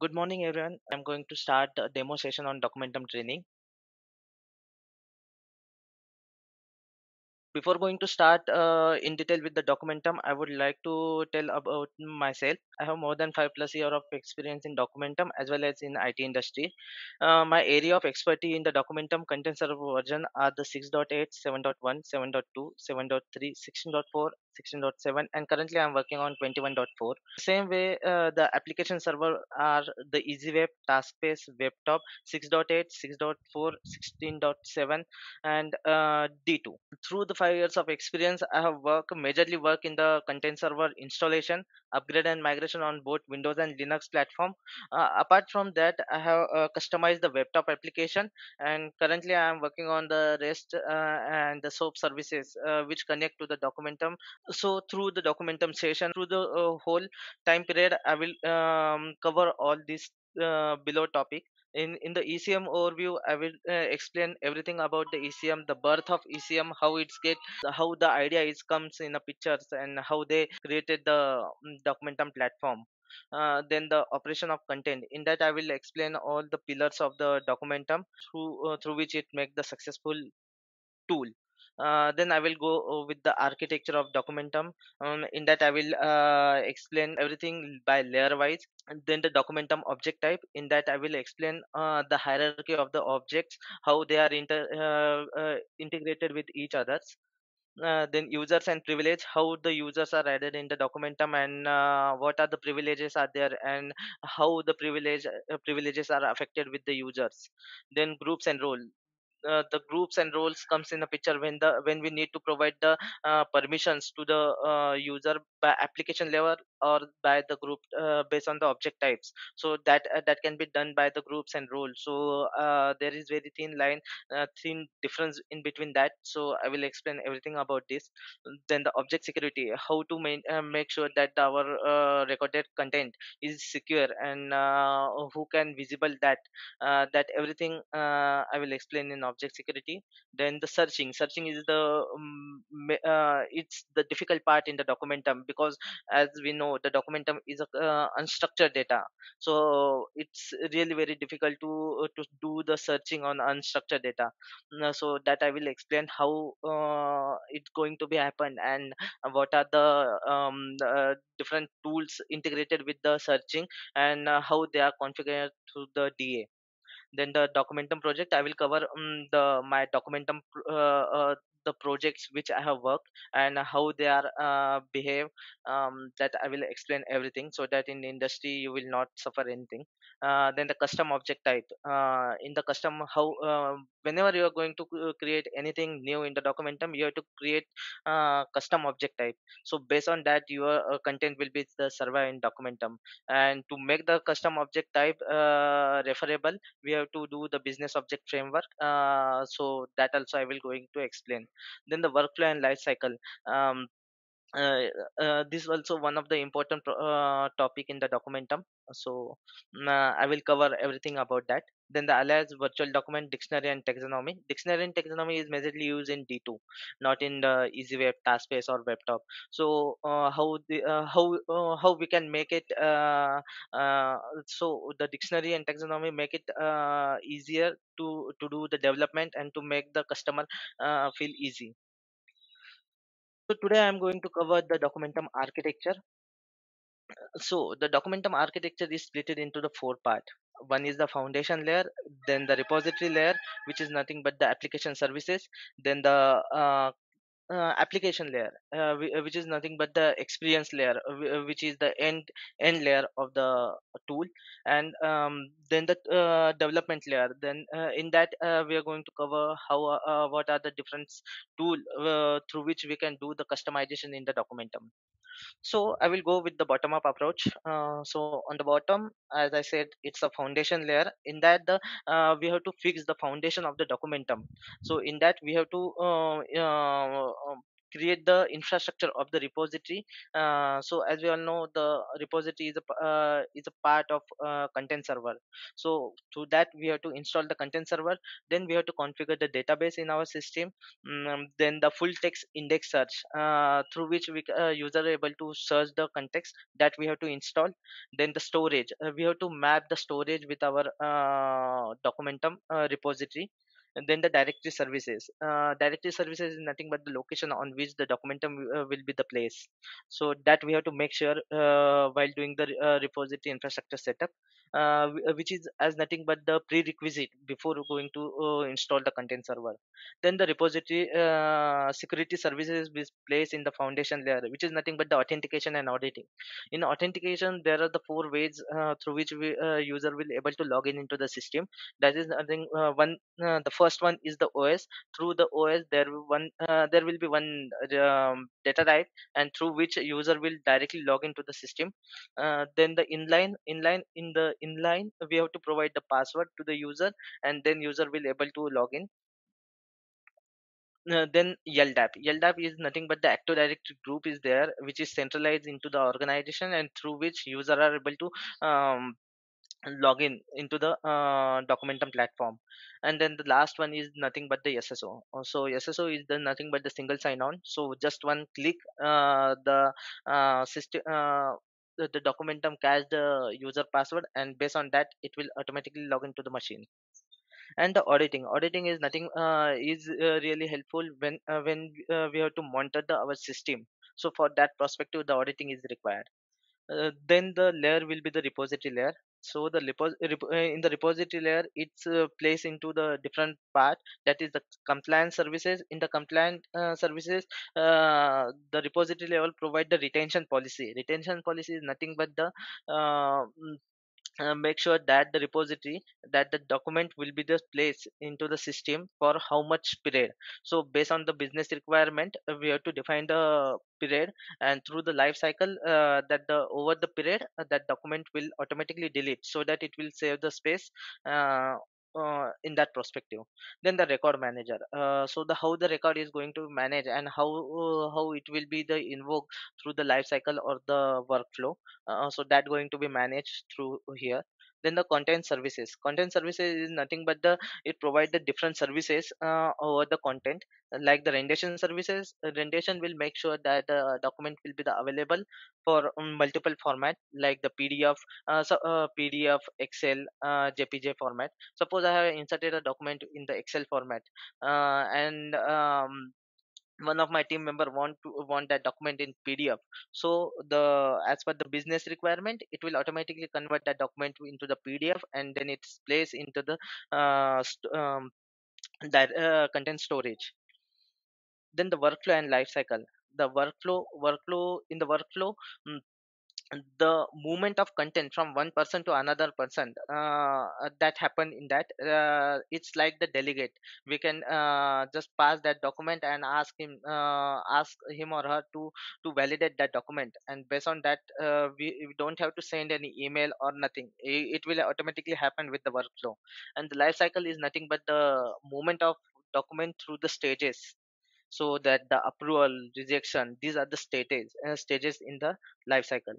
Good morning, everyone. I'm going to start a demo session on Documentum training. Before going to start uh, in detail with the Documentum, I would like to tell about myself. I have more than five plus year of experience in Documentum as well as in IT industry. Uh, my area of expertise in the Documentum content server version are the 6.8, 7.1, 7.2, 7.3, 16.4, 16.7 and currently i'm working on 21.4 same way uh, the application server are the easyweb taskbase webtop 6.8 6.4 16.7 and uh, d2 through the five years of experience i have worked majorly work in the content server installation upgrade and migration on both windows and linux platform. Uh, apart from that i have uh, customized the webtop application and currently i am working on the rest uh, and the soap services uh, which connect to the documentum so through the documentum session through the uh, whole time period i will um, cover all this uh, below topic. In in the ecm overview i will uh, explain everything about the ecm the birth of ecm how it's get how the idea is comes in the pictures and how they created the um, documentum platform. Uh, then the operation of content. In that i will explain all the pillars of the documentum through uh, through which it make the successful tool uh, then i will go uh, with the architecture of documentum. Um, in that i will uh, explain everything by layer wise. And then the documentum object type. In that i will explain uh, the hierarchy of the objects how they are inter uh, integrated with each others. Then users and privilege how the users are added in the documentum and what are the privileges are there and how the privilege privileges are affected with the users. Then groups and role uh, the groups and roles comes in a picture when the when we need to provide the uh, permissions to the uh, user by application level or by the group uh, based on the object types. So that uh, that can be done by the groups and roles so uh, there is very thin line uh, thin difference in between that. So i will explain everything about this. Then the object security how to main, uh, make sure that our uh, recorded content is secure and who can visible that that everything i will explain in object security. Then the searching searching is the um, it's the difficult part in the documentum because as we know the documentum is a uh, unstructured data. So it's really very difficult to uh, to do the searching on unstructured data. So that i will explain how uh, it's going to be happen and what are the um, uh, different tools integrated with the searching and how they are configured through the da then the documentum project i will cover um, the my documentum uh, uh, the projects which i have worked and how they are uh, behave um, that i will explain everything so that in industry you will not suffer anything. Uh, then the custom object type uh, in the custom how uh, whenever you are going to c- create anything new in the documentum you have to create uh, custom object type. So based on that your uh, content will be the server in documentum. And to make the custom object type uh, referable we have to do the business object framework uh, so that also i will going to explain. Then the workflow and life cycle um, uh, uh, this is also one of the important uh, topic in the documentum. So uh, i will cover everything about that then the alias virtual document dictionary and taxonomy dictionary and taxonomy is majorly used in d2 not in the easyweb taskbase or webtop so uh, how the uh, how uh, how we can make it uh, uh, so the dictionary and taxonomy make it uh, easier to to do the development and to make the customer feel easy so today I'm going to cover the Documentum architecture. So the Documentum architecture is split into the four part. One is the foundation layer, then the repository layer, which is nothing but the application services, then the uh, uh, application layer uh, which is nothing but the experience layer uh, uh, which is the end end layer of the tool. And um, then the uh, development layer then uh, in that we are going to cover how what are the different tool through which we can do the customization in the documentum so i will go with the bottom up approach. Uh, so on the bottom as i said it's a foundation layer. In that the uh, we have to fix the foundation of the documentum. So in that we have to uh, uh, create the infrastructure of the repository. Uh, so as we all know the repository is a uh, is a part of uh, content server. So to that we have to install the content server. Then we have to configure the database in our system. Mm, then the full text index search uh, through which we uh, user able to search the context that we have to install. Then the storage uh, we have to map the storage with our documentum repository and then the directory services. Uh, directory services is nothing but the location on which the documentum uh, will be the place. So that we have to make sure uh, while doing the uh, repository infrastructure setup uh, uh, which is as nothing but the prerequisite before going to install the content server. Then the repository security services is placed in the foundation layer which is nothing but the authentication and auditing. In authentication there are the four ways through which we, user will able to log in into the system. That is nothing one the first one is the os through the os there will one uh, there will be one um, data type and through which user will directly log into the system. Uh, then the inline inline in the inline we have to provide the password to the user and then user will able to log in. Uh, then LDAP. LDAP is nothing but the Active Directory group is there, which is centralized into the organization and through which user are able to um, log in into the uh, Documentum platform. And then the last one is nothing but the SSO. Uh, So SSO is the nothing but the single sign-on. So just one click, uh, the uh, system. Uh, the, the documentum cache the user password and based on that it will automatically log into the machine and the auditing auditing is nothing uh, is uh, really helpful when uh, when uh, we have to monitor the our system so for that perspective the auditing is required uh, then the layer will be the repository layer so the repos- rep- uh, in the repository layer it's uh, placed into the different part. That is the compliance services. In the compliance uh, services uh, the repository level provide the retention policy. Retention policy is nothing but the uh, make sure that the repository that the document will be just placed into the system for how much period. So based on the business requirement uh, we have to define the period and through the life cycle uh, that the over the period uh, that document will automatically delete so that it will save the space uh, in that perspective then the record manager. Uh, so the how the record is going to manage and how uh, how it will be the invoke through the life cycle or the workflow uh, so that going to be managed through here then the content services. Content services is nothing but the it provide the different services uh, over the content. Like the rendition services uh, rendition will make sure that the document will be the available for um, multiple format like the pdf uh, so uh, pdf excel uh, jpg format. Suppose i have inserted a document in the excel format uh, and um, one of my team member want to want that document in pdf so the as per the business requirement it will automatically convert that document into the pdf and then it's placed into the uh, um, that uh, content storage. Then the workflow and life cycle the workflow workflow in the workflow mm, the movement of content from one person to another person uh, that happen in that uh, it's like the delegate. We can uh, just pass that document and ask him uh, ask him or her to to validate that document. And based on that uh, we, we don't have to send any email or nothing. It, it will automatically happen with the workflow. And the life cycle is nothing but the movement of document through the stages so that the approval rejection these are the stages uh, stages in the life cycle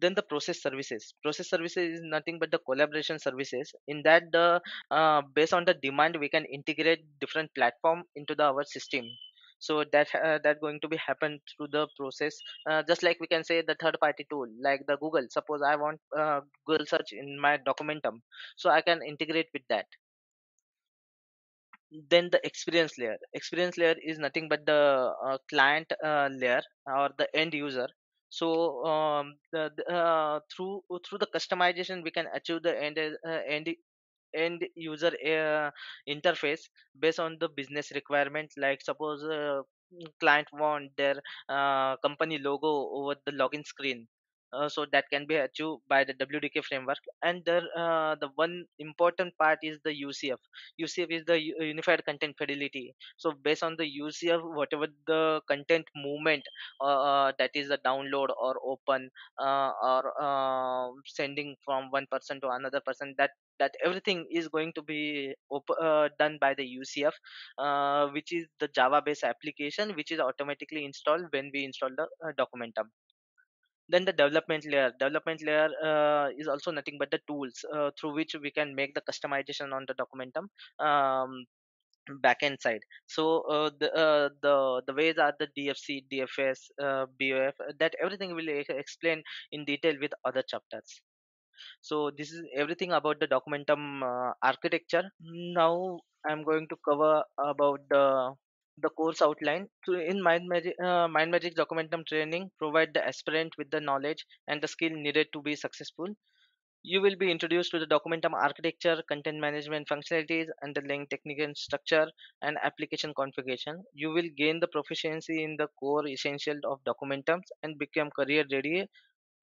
then the process services. Process services is nothing but the collaboration services. In that the uh, based on the demand we can integrate different platform into the our system. So that uh, that going to be happen through the process. Uh, just like we can say the third party tool like the google. Suppose i want uh, google search in my documentum. So i can integrate with that. Then the experience layer. Experience layer is nothing but the uh, client uh, layer or the end user so um, the, the, uh, through through the customization we can achieve the end uh, end end user uh, interface based on the business requirement. Like suppose uh, client want their uh, company logo over the login screen uh, so that can be achieved by the WDK framework. And there, uh, the one important part is the UCF. UCF is the Unified Content Fidelity. So based on the UCF, whatever the content movement uh, uh, that is a download or open uh, or um sending from one person to another person, that that everything is going to be op- uh, done by the UCF, uh, which is the Java-based application, which is automatically installed when we install the uh, Documentum then the development layer. Development layer uh, is also nothing but the tools uh, through which we can make the customization on the documentum um, backend side. So uh, the uh, the the ways are the dfc dfs uh, bof that everything will explain in detail with other chapters. So this is everything about the documentum uh, architecture. Now i'm going to cover about the the course outline in MindMajix uh, MindMajix documentum training provide the aspirant with the knowledge and the skill needed to be successful you will be introduced to the documentum architecture content management functionalities underlying technical structure and application configuration you will gain the proficiency in the core essential of documentums and become career ready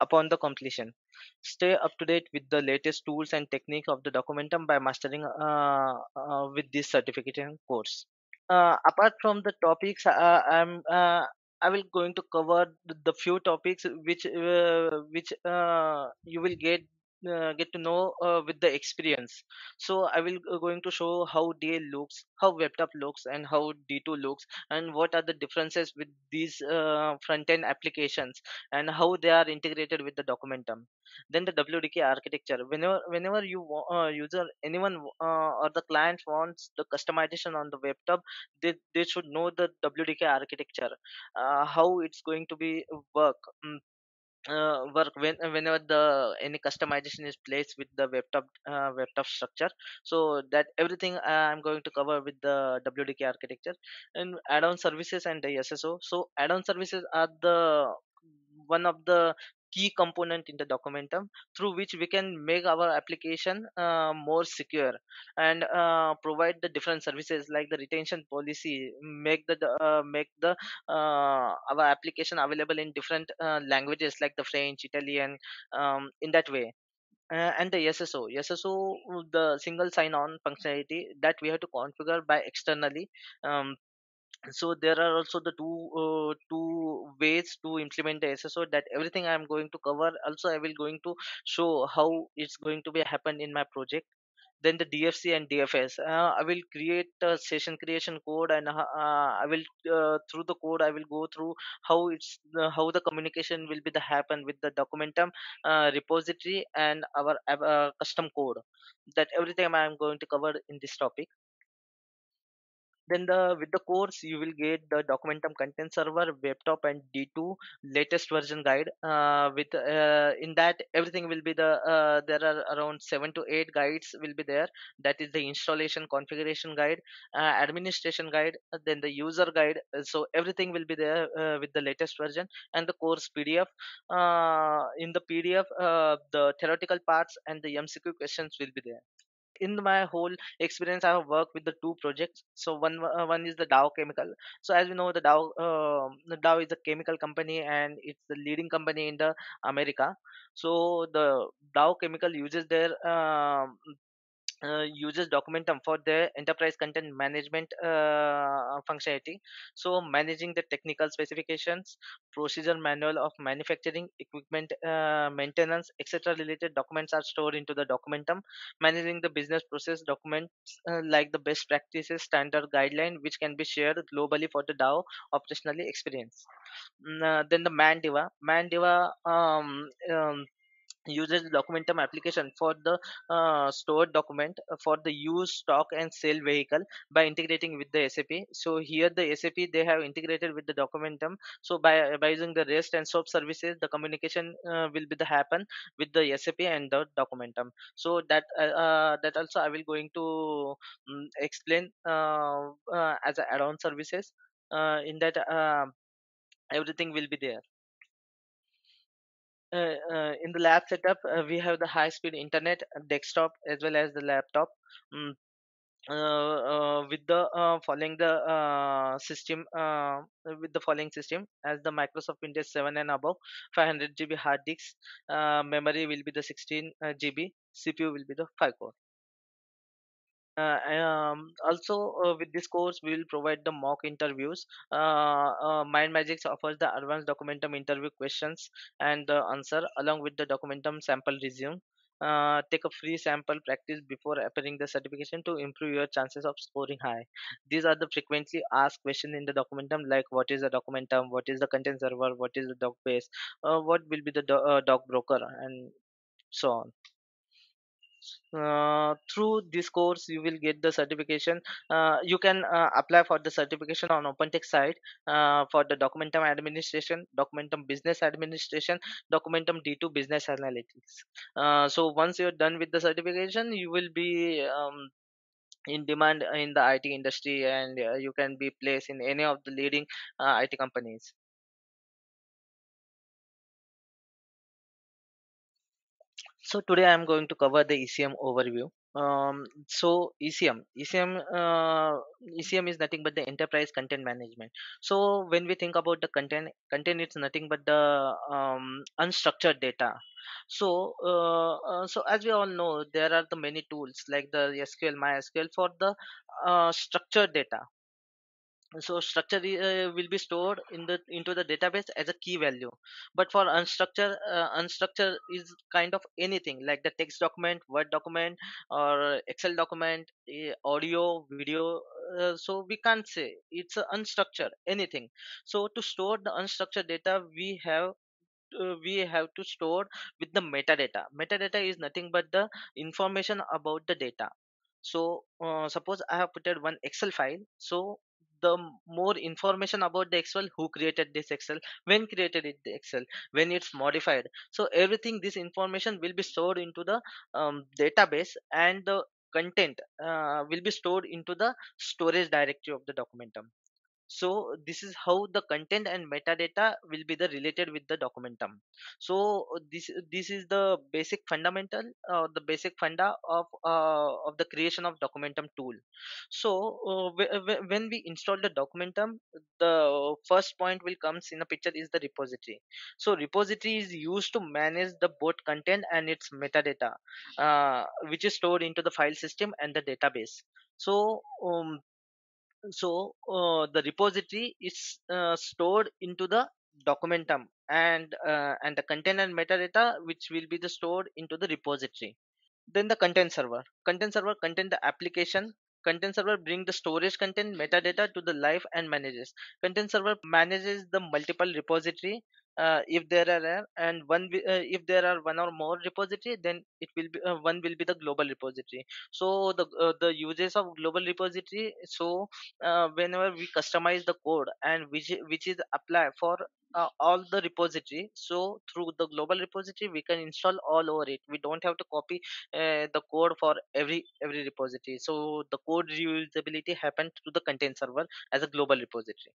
upon the completion. Stay up to date with the latest tools and techniques of the Documentum by mastering uh, uh, with this certification course. Uh, apart from the topics, uh, I'm uh, I will going to cover the, the few topics which uh, which uh, you will get uh, get to know uh, with the experience. So I will uh, going to show how DL looks, how WebTop looks, and how D2 looks, and what are the differences with these uh, front end applications, and how they are integrated with the Documentum. Then the WDK architecture. Whenever whenever you uh, user anyone uh, or the client wants the customization on the WebTop they, they should know the WDK architecture, uh, how it's going to be work. Mm, uh, work when whenever the any customization is placed with the webtop uh, webtop structure. So that everything uh, i'm going to cover with the wdk architecture. And add-on services and the sso so add-on services are the one of the key component in the documentum through which we can make our application uh, more secure and uh, provide the different services like the retention policy make the uh, make the uh, our application available in different uh, languages like the french italian um, in that way. Uh, and the sso sso the single sign on functionality that we have to configure by externally um, so there are also the two uh, two ways to implement the sso that everything i am going to cover. Also i will going to show how it's going to be happen in my project. Then the dfc and dfs uh, i will create a session creation code and uh, i will uh, through the code i will go through how it's uh, how the communication will be the happen with the documentum uh, repository and our uh, custom code. That everything i am going to cover in this topic then the with the course you will get the documentum content server webtop and d2 latest version guide. Uh, with uh, in that everything will be the uh, there are around 7 to 8 guides will be there. That is the installation configuration guide uh, administration guide uh, then the user guide. Uh, so everything will be there with the latest version and the course pdf in the pdf the theoretical parts and the mcq questions will be there in my whole experience i have worked with the two projects. So one uh, one is the dow chemical. So as we know the dow uh, the dow is a chemical company and it's the leading company in the america. So the dow chemical uses their um, uh, uses documentum for their enterprise content management uh, functionality. So managing the technical specifications procedure manual of manufacturing equipment uh, maintenance etc related documents are stored into the documentum managing the business process documents uh, like the best practices standard guideline which can be shared globally for the dow operationally experience. Mm, uh, then the mandiva. Mandiva um, um, uses documentum application for the uh, stored document uh, for the use stock and sale vehicle by integrating with the sap so here the sap they have integrated with the documentum so by, by using the rest and soap services the communication uh, will be the happen with the sap and the documentum so that uh, uh, that also i will going to um, explain uh, uh, as add-on services uh, in that uh, everything will be there uh, uh, in the lab setup, uh, we have the high speed internet, uh, desktop, as well as the laptop. Mm, uh, with the following the system with the following system as the Microsoft Windows 7 and above 500 GB hard disks uh, memory will be the 16 uh, GB CPU will be the 5 core uh, um, also uh, with this course we will provide the mock interviews. Uh, uh, MindMajix offers the advanced documentum interview questions and the answer along with the documentum sample resume. Uh, take a free sample practice before appearing the certification to improve your chances of scoring high. These are the frequently asked questions in the documentum like what is the documentum what is the content server what is the doc base uh, what will be the do- uh, doc broker and so on uh, through this course you will get the certification. Uh, you can uh, apply for the certification on opentext site uh, for the documentum administration documentum business administration documentum d2 business analytics. Uh, so once you're done with the certification you will be um, in demand in the it industry and uh, you can be placed in any of the leading uh, it companies So today I'm going to cover the ECM overview. Um, so ECM, ECM, uh, ECM is nothing but the enterprise content management. So when we think about the content, content is nothing but the um, unstructured data. So, uh, uh, so as we all know, there are the many tools like the SQL, MySQL for the uh, structured data so structure uh, will be stored in the into the database as a key value. But for unstructured uh, unstructured is kind of anything like the text document word document or excel document eh, audio video uh, so we can't say. It's unstructured anything. So to store the unstructured data we have uh, we have to store with the metadata. Metadata is nothing but the information about the data. So uh, suppose i have put one excel file. So the more information about the excel who created this excel when created it the excel when it's modified. So everything this information will be stored into the um, database and the content uh, will be stored into the storage directory of the documentum so this is how the content and metadata will be the related with the documentum. So this this is the basic fundamental uh, the basic funda of uh, of the creation of documentum tool. So uh, wh- wh- when we install the documentum the first point will comes in a picture is the repository. So repository is used to manage the both content and its metadata uh, which is stored into the file system and the database. So um, so uh, the repository is uh, stored into the documentum and uh, and the content and metadata which will be the stored into the repository. Then the content server. Content server contain the application. Content server bring the storage content metadata to the live and manages. Content server manages the multiple repository uh, if there are and one uh, if there are one or more repository then it will be uh, one will be the global repository. So the uh, the uses of global repository so uh, whenever we customize the code and which which is apply for uh, all the repository so through the global repository we can install all over it. We don't have to copy uh, the code for every every repository. So the code reusability happens to the content server as a global repository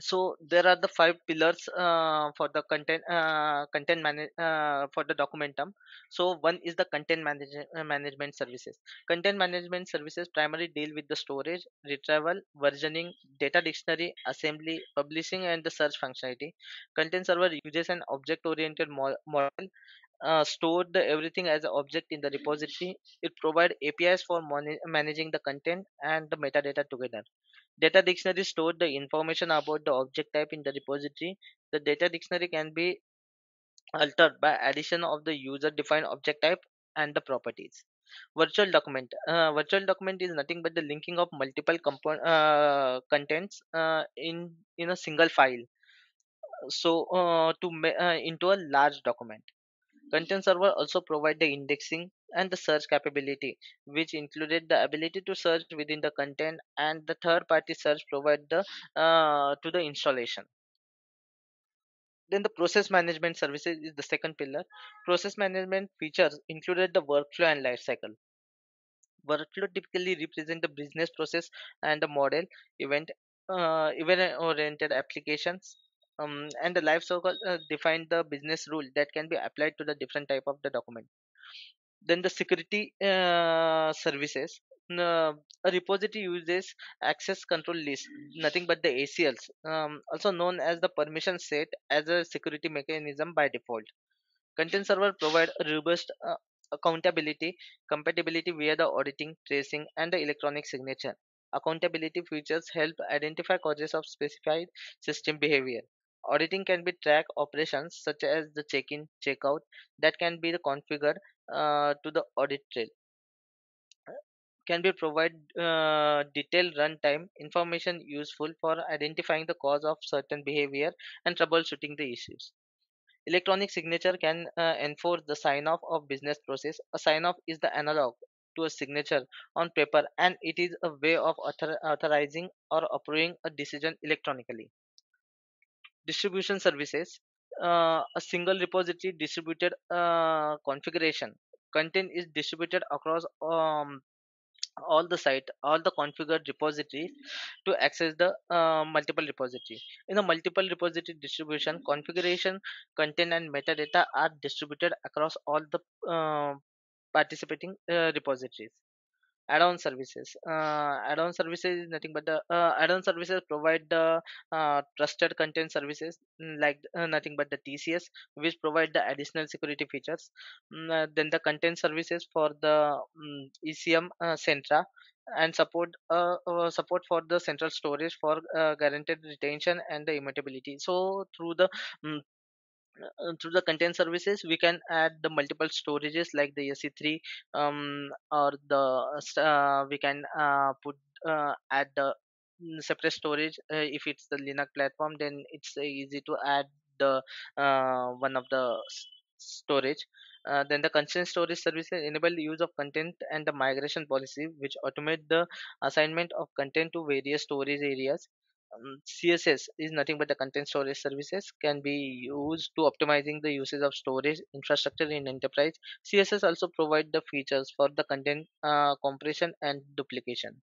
so there are the five pillars uh, for the content uh, content manage uh, for the documentum so one is the content manage- uh, management services content management services primarily deal with the storage retrieval versioning data dictionary assembly publishing and the search functionality content server uses an object oriented model uh, stored the everything as an object in the repository. It provides APIs for managing the content and the metadata together. Data dictionary stored the information about the object type in the repository. The data dictionary can be altered by addition of the user defined object type and the properties. Virtual document. Uh, virtual document is nothing but the linking of multiple compo- uh, contents uh, in in a single file. So uh, to uh, into a large document Content server also provide the indexing and the search capability, which included the ability to search within the content and the third party search provide the uh, to the installation. Then the process management services is the second pillar. Process management features included the workflow and lifecycle. Workflow typically represent the business process and the model event uh, event oriented applications. Um, and the life cycle uh, define the business rule that can be applied to the different type of the document then the security uh, services. Uh, a repository uses access control list nothing but the acls um, also known as the permission set as a security mechanism by default. Content server provide robust uh, accountability compatibility via the auditing tracing and the electronic signature. Accountability features help identify causes of specified system behavior. Auditing can be track operations such as the check-in check-out that can be the configured uh, to the audit trail can be provide uh, detailed runtime information useful for identifying the cause of certain behavior and troubleshooting the issues. Electronic signature can uh, enforce the sign off of business process. A sign off is the analog to a signature on paper and it is a way of author- authorizing or approving a decision electronically. Distribution services uh, a single repository distributed uh, configuration. Content is distributed across um, all the site all the configured repositories to access the uh, multiple repository. In a multiple repository distribution configuration content and metadata are distributed across all the uh, participating uh, repositories add-on services. Uh, add-on services is nothing but the uh, add-on services provide the uh, trusted content services mm, like uh, nothing but the tcs which provide the additional security features. Mm, uh, then the content services for the ecm uh, centra and support uh, uh, support for the central storage for uh, guaranteed retention and the immutability. So through the mm, uh, through the content services we can add the multiple storages like the sc3 um or the uh, we can uh, put uh, add the mm, separate storage uh, if it's the linux platform then it's uh, easy to add the uh, one of the storage. Uh, then the content storage services enable the use of content and the migration policy which automate the assignment of content to various storage areas um, css is nothing but the content storage services can be used to optimizing the usage of storage infrastructure in enterprise. Css also provide the features for the content uh, compression and duplication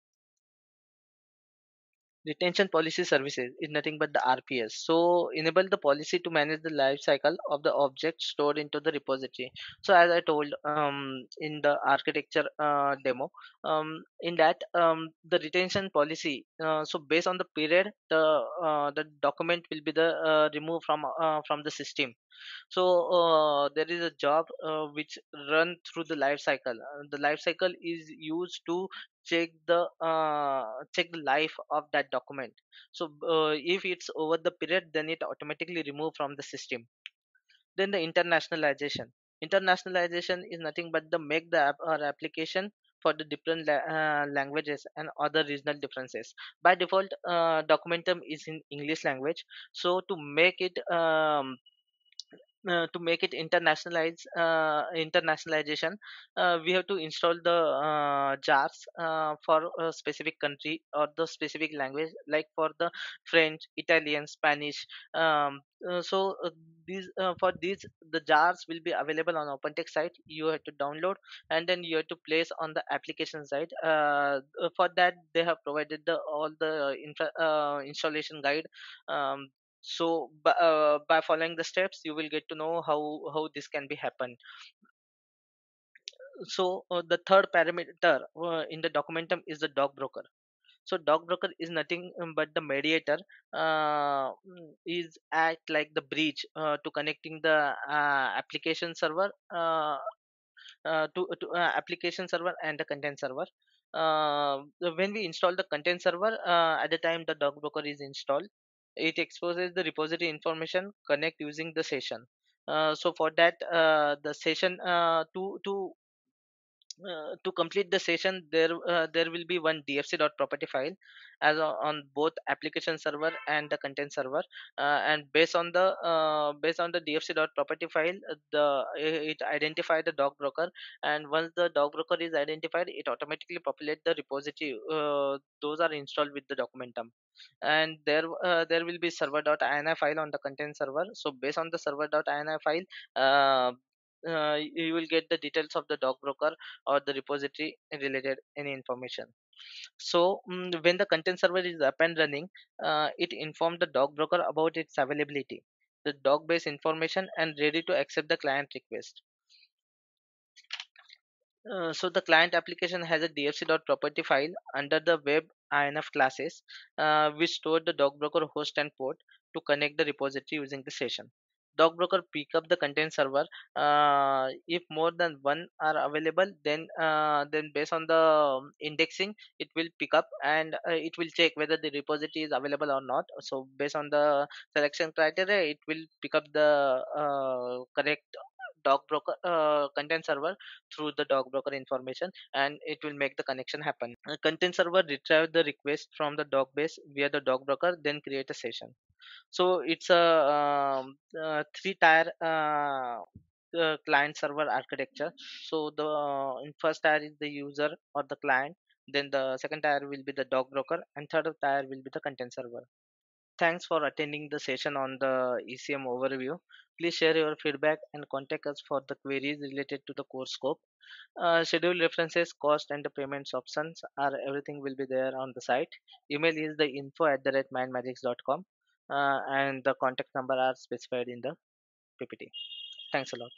retention policy services is nothing but the rps so enable the policy to manage the life cycle of the object stored into the repository. So as i told um, in the architecture uh, demo um, in that um, the retention policy uh, so based on the period the uh, the document will be the uh, removed from uh, from the system. So uh, there is a job which run through the life cycle. The life cycle is used to check the uh, check the life of that document. So uh, if it's over the period then it automatically remove from the system. Then the internationalization. Internationalization is nothing but the make the app or application for the different la- uh, languages and other regional differences. By default uh, documentum is in english language. So to make it um, uh, to make it internationalize uh, internationalization uh, we have to install the uh, jars uh, for a specific country or the specific language like for the french italian spanish um, uh, so uh, these uh, for these the jars will be available on opentext site. You have to download and then you have to place on the application side uh, for that they have provided the all the infra, uh, installation guide um, so by, uh, by following the steps you will get to know how how this can be happen. So uh, the third parameter uh, in the documentum is the doc broker. So doc broker is nothing um, but the mediator uh, mm, is act like the bridge uh, to connecting the uh, application server uh, to, to application server and the content server. When we install the content server at the time the doc broker is installed it exposes the repository information connect using the session. Uh, so for that uh, the session uh, to to uh, to complete the session there uh, there will be one dfc.property file as on both application server and the content server. Uh, and based on the uh, based on the dfc.property file the it it identify the doc broker. And once the doc broker is identified it automatically populate the repository uh, those are installed with the documentum. And there uh, there will be server.ini file on the content server. So based on the server.ini file uh, you will get the details of the doc broker or the repository related any information. So mm, when the content server is up and running uh, it informs the doc broker about its availability the doc base information and ready to accept the client request. Uh, so the client application has a dfc.property file under the web inf classes uh, which store the doc broker host and port to connect the repository using the session doc broker pick up the content server uh, if more than one are available then uh, then based on the um, indexing it will pick up and uh, it will check whether the repository is available or not. So based on the selection criteria it will pick up the uh, correct doc broker uh, content server through the doc broker information and it will make the connection happen. Uh, content server retrieve the request from the doc base via the doc broker then create a session so it's a um, uh, three tier uh, uh, client server architecture so the uh, in first tier is the user or the client then the second tier will be the doc broker and third tier will be the content server Thanks for attending the session on the ECM overview. Please share your feedback and contact us for the queries related to the course scope. Uh, schedule references, cost, and the payments options are everything will be there on the site. Email is the info at the rate uh, and the contact number are specified in the PPT. Thanks a lot.